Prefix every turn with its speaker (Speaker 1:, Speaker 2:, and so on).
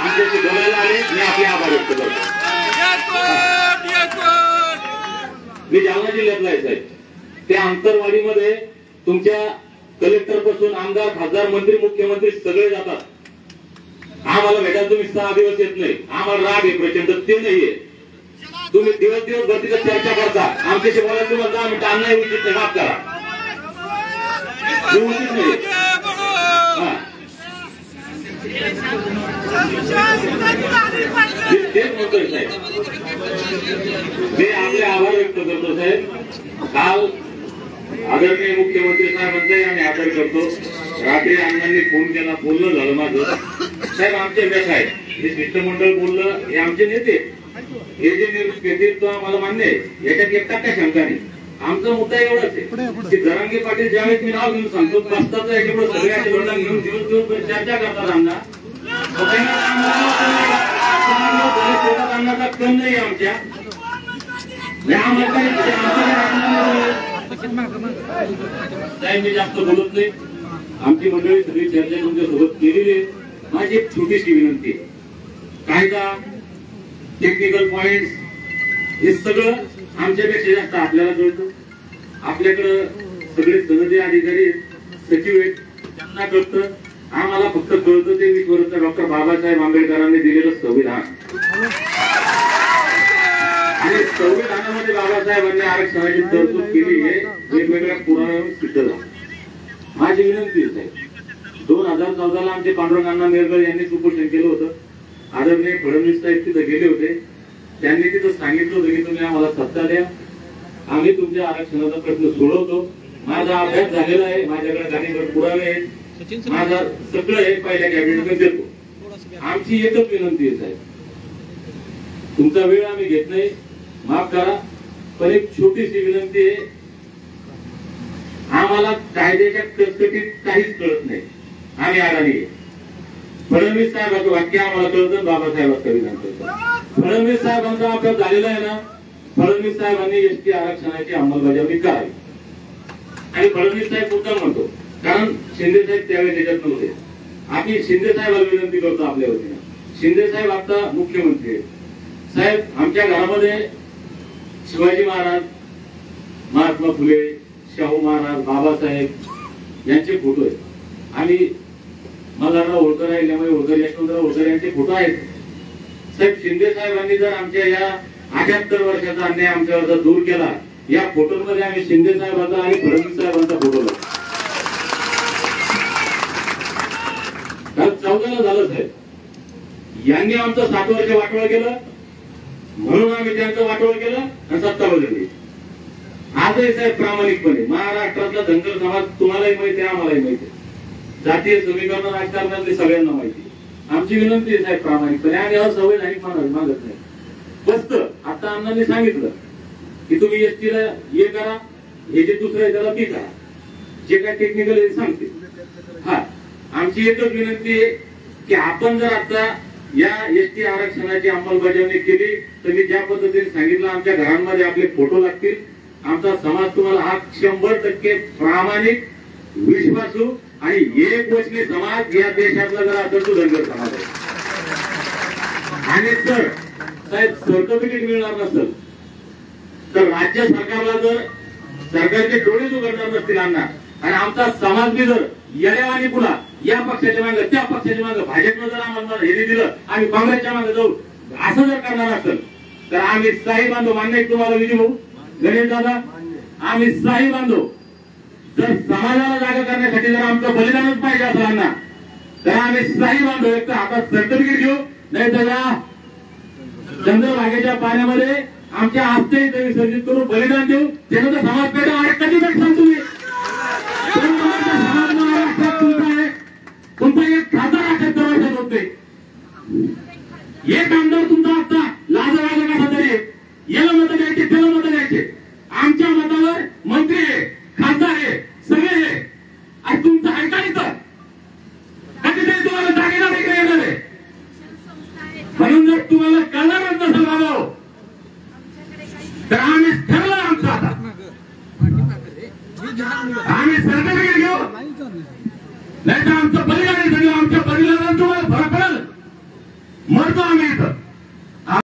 Speaker 1: आमच्याशी बोलायला आले मी आपले आभार व्यक्त करतो. मी जालना जिल्ह्यातला आहे साहेब. त्या आंतरवाडीमध्ये तुमच्या कलेक्टरपासून आमदार खासदार मंत्री मुख्यमंत्री सगळे जातात. आम्हाला भेटायला तुम्ही सहा दिवस येत नाही. आम्हाला राग आहे प्रचंड ते नाहीये. तुम्ही दिवस दिवस भरतीचं चर्चा करता. आमच्याशी बोलायला तुम्हाला दहा मिनिटं अन्याय उचित नाही माफ करा. उचित नाही तेच म्हणतोय साहेब मी आपले आभार व्यक्त करतो साहेब. काल आदरणीय मुख्यमंत्री साहेबांचाही आम्ही आदर करतो. रात्री अण्णांनी फोन केला बोलणं झालं माझं. साहेब आमचे व्यथ आहे हे शिष्टमंडळ बोललं हे आमचे नेते. हे जे तो आम्हाला मान्य आहे. याच्यात एक टक्का शंका नाही. आमचा मुद्दा एवढाच आहे. की जरांगे पाटील ज्यावेळेस मी नाव घेऊन सांगतो पाचताचं याच्यापुढे सगळ्याचे वडिलां घेऊन दिवस दिवस चर्चा करतात अण्णा नाही आहे आमच्या मी जास्त बोलत नाही. आमची मंडळी सगळी चर्चा तुमच्यासोबत केलेली आहे. माझी एक छोटीशी विनंती आहे. कायदा टेक्निकल पॉइंट हे सगळं आमच्यापेक्षा जास्त आपल्याला कळतं. आपल्याकडं सगळे सनदी अधिकारी आहेत, सचिव आहेत त्यांना कळतं. आम्हाला फक्त कळतं ते वीस वर्ष डॉक्टर बाबासाहेब आंबेडकरांनी दिलेलं संविधान. आणि संविधानामध्ये बाबासाहेबांनी आरक्षणाची तरतूद केली आहे वेगवेगळ्या पुराव्यावर सिद्ध झालं. माझी विनंती आहे दोन हजार चौदाला आमचे पांडुरंगांना नेरगळ यांनी उपोषण केलं होतं. आदरणीय फडणवीस साहेब तिथं गेले होते. त्यांनी तिथं सांगितलं होतं की तुम्ही आम्हाला सत्ता द्या. आम्ही तुमच्या आरक्षणाचा प्रश्न सोडवतो. माझा अभ्यास झालेला आहे माझ्याकडे गाणीकडे पुरावे आहेत. माझा सगळं हे पहिल्या कॅबिनेटमध्ये देतो. आमची एकच विनंती आहे साहेब. तुमचा वेळ आम्ही घेत नाही. माफ करा पण एक छोटीशी विनंती आहे. आम्हाला कायद्याच्या कसकटीत काहीच कळत नाही. आम्ही अडाणी आहे. फडणवीस साहेबांचं वाक्य आम्हाला कळतं बाबासाहेबांचं विधान कळतं. फडणवीस साहेबांचा अभ्यास झालेला आहे ना फडणवीस साहेबांनी एसटी आरक्षणाची अंमलबजावणी करावी. आणि फडणवीस साहेब मुद्दाम म्हणतो कारण शिंदे साहेब त्यावेळी त्याच्यात नव्हते. आम्ही शिंदे साहेबाला विनंती करतो आपल्या वतीनं. शिंदे साहेब आता मुख्यमंत्री आहेत. साहेब आमच्या घरामध्ये शिवाजी महाराज महात्मा फुले शाहू महाराज बाबासाहेब यांचे फोटो आहेत. आणि मल्हारराव होळकर आहे होळकर यशवंतराव होळकर यांचे फोटो आहेत. साहेब शिंदे साहेबांनी जर आमच्या या अठ्याहत्तर वर्षाचा अन्याय आमच्यावर जर दूर केला या फोटोमध्ये आम्ही शिंदे साहेबांचा आणि फडणवीस साहेबांचा फोटो लावतो. काल चौदाला झालं साहेब. यांनी आमचं सात वर्ष वाटोळ केलं म्हणून आम्ही त्यांचं वाटोळ केलं आणि सत्ता बदलली आजही साहेब प्रामाणिकपणे महाराष्ट्रातला धनगर समाज तुम्हालाही माहिती आहे आम्हालाही माहिती आहे. जातीय समीकरण राजकारणातली सगळ्यांना माहिती आहे. आमची विनंती आहे साहेब प्रामाणिकपणे आणि असंवैधानिक मानत मागत नाही. फक्त आता अण्णांनी सांगितलं की तुम्ही एसटीला हे करा हे जे दुसरं आहे त्याला बी करा. जे काय टेक्निकल आहे ते सांगते. हा. आमची एकच विनंती आहे की आपण जर आता या एसटी आरक्षणाची अंमलबजावणी केली तर मी ज्या पद्धतीने सांगितलं आमच्या घरांमध्ये आपले फोटो लागतील. आमचा समाज तुम्हाला हा शंभर टक्के प्रामाणिक विश्वासू आणि एक वचनी समाज या देशातला जर असेल तो धनगर समाज आहे. आणि जर साहेब सर्टिफिकेट मिळणार नसेल तर राज्य सरकारला जर सरकारचे डोळेच उघडणार नसतील अण्णा आणि आमचा समाज बी जर येण्यावानी पुन्हा या पक्षाच्या मागे त्या पक्षाच्या मागे भाजपनं जर आम्हाला हे दिलं आम्ही काँग्रेसच्या मागे जाऊ असं जर करणार असेल तर आम्ही साई बांधव मान्य तुम्हाला विधी भाऊ? गणेश दादा? आम्ही साई बांधव. जर समाजाला जागा करण्यासाठी जर आमचं बलिदानच पाहिजे असेल तर आम्ही साई बांधव. एक तर हातात सर्टिफिकेट घेऊ नाही तर या चंद्रभागेच्या पाण्यामध्ये आमच्या आस्थे विसर्जित करून बलिदान देऊ. त्यानंतर समाज पेटा अरे कधी भेटसान तुम्ही दोन नंबरचा समाज महाराष्ट्रात तुमचा आहे तुमचा एक खासदार अठ्याहत्तर वर्षात होते एक आमदार तुमचा आता लाज वाजा कसा तरी आहे. याला मत द्यायचे त्याला मत द्यायचे आमच्या मतावर मंत्री आहे खासदार आहे सगळे आहे. आणि तुमचं ऐका इथं. कधीतरी तुम्हाला जागेला वेगळे येणार आहे? म्हणून जर तुम्हाला कळणारच नसेल बाबा तर आम्ही ठरलं आमचं आता. आम्ही सर्टिफिकेट घेऊ नाही तर आमचं बलिदान आहे, आमच्या बलिदानात तुम्हाला फरक पडेल.
Speaker 2: मरतो आम्ही इथं.